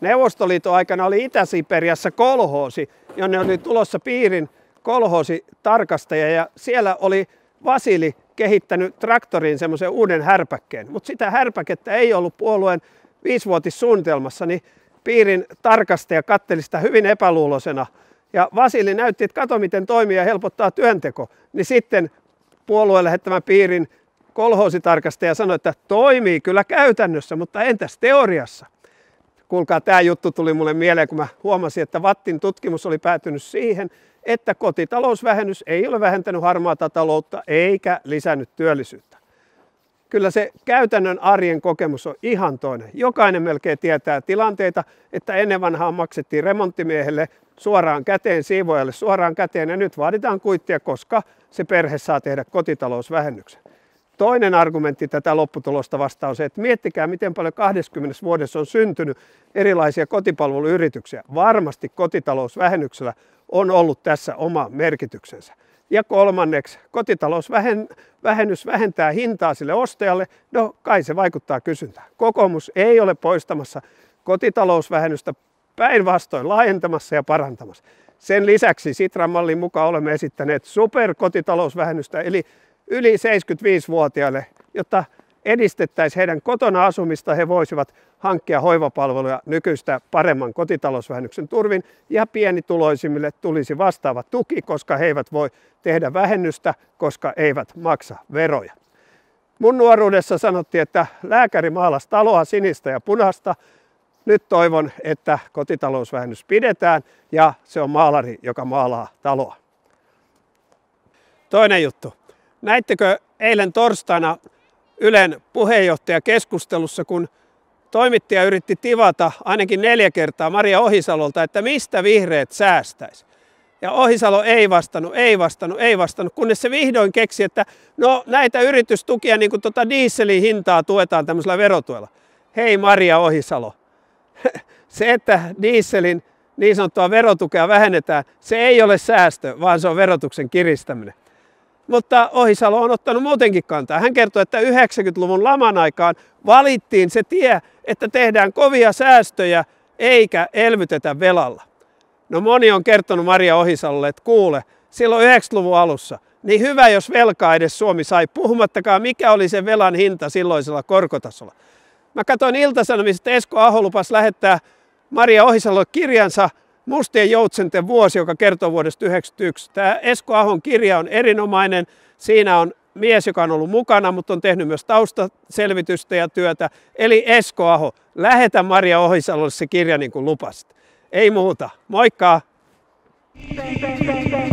Neuvostoliiton aikana oli Itä-Siperiassa kolhoosi, jonne oli tulossa piirin kolhoosi tarkastaja ja siellä oli Vasili kehittänyt traktoriin semmoisen uuden härpäkkeen. Mutta sitä härpäkettä ei ollut puolueen viisivuotissuunnitelmassa, niin piirin tarkastaja katteli sitä hyvin epäluulosena. Ja Vasili näytti, että kato miten toimii ja helpottaa työnteko. Niin sitten puolueen lähettämä piirin kolhoositarkastaja sanoi, että toimii kyllä käytännössä, mutta entäs teoriassa? Kuulkaa, tämä juttu tuli mulle mieleen, kun mä huomasin, että Vattin tutkimus oli päätynyt siihen, että kotitalousvähennys ei ole vähentänyt harmaata taloutta eikä lisännyt työllisyyttä. Kyllä se käytännön arjen kokemus on ihan toinen. Jokainen melkein tietää tilanteita, että ennen vanhaa maksettiin remonttimiehelle suoraan käteen, siivoajalle suoraan käteen ja nyt vaaditaan kuittia, koska se perhe saa tehdä kotitalousvähennyksen. Toinen argumentti tätä lopputulosta vastaan on se, että miettikää miten paljon 20 vuodessa on syntynyt erilaisia kotipalveluyrityksiä. Varmasti kotitalousvähennyksellä on ollut tässä oma merkityksensä. Ja kolmanneksi, kotitalousvähennys vähentää hintaa sille ostajalle. No kai se vaikuttaa kysyntään. Kokoomus ei ole poistamassa kotitalousvähennystä päinvastoin laajentamassa ja parantamassa. Sen lisäksi Sitran mallin mukaan olemme esittäneet superkotitalousvähennystä, eli yli 75-vuotiaille, jotta edistettäisiin heidän kotona asumista, he voisivat hankkia hoivapalveluja nykyistä paremman kotitalousvähennyksen turvin ja pienituloisimmille tulisi vastaava tuki, koska he eivät voi tehdä vähennystä, koska eivät maksa veroja. Mun nuoruudessa sanottiin, että lääkäri maalasi taloa sinistä ja punasta. Nyt toivon, että kotitalousvähennys pidetään ja se on maalari, joka maalaa taloa. Toinen juttu. Näittekö eilen torstaina Ylen puheenjohtajakeskustelussa, kun toimittaja yritti tivata ainakin neljä kertaa Maria Ohisalolta, että mistä vihreät säästäisi. Ja Ohisalo ei vastannut, ei vastannut, ei vastannut, kunnes se vihdoin keksi, että no näitä yritystukia, niin kuin tuota dieselin hintaa tuetaan tämmöisellä verotuella. Hei Maria Ohisalo, se, että dieselin niin sanottua verotukea vähennetään, se ei ole säästö, vaan se on verotuksen kiristäminen. Mutta Ohisalo on ottanut muutenkin kantaa. Hän kertoo, että 90-luvun laman aikaan valittiin se tie, että tehdään kovia säästöjä eikä elvytetä velalla. No moni on kertonut Maria Ohisalolle, että kuule, silloin 90-luvun alussa, niin hyvä jos velkaa edes Suomi sai, puhumattakaan mikä oli se velan hinta silloisella korkotasolla. Mä katsoin Ilta-Sanomista, että Esko Aho lupas lähettää Maria Ohisalolle kirjansa Mustien joutsenten vuosi, joka kertoo vuodesta 1991. Tämä Esko Ahon kirja on erinomainen. Siinä on mies, joka on ollut mukana, mutta on tehnyt myös taustaselvitystä ja työtä. Eli Esko Aho, lähetä Maria Ohisalolle se kirja niin kuin lupasit. Ei muuta. Moikka! Thank you.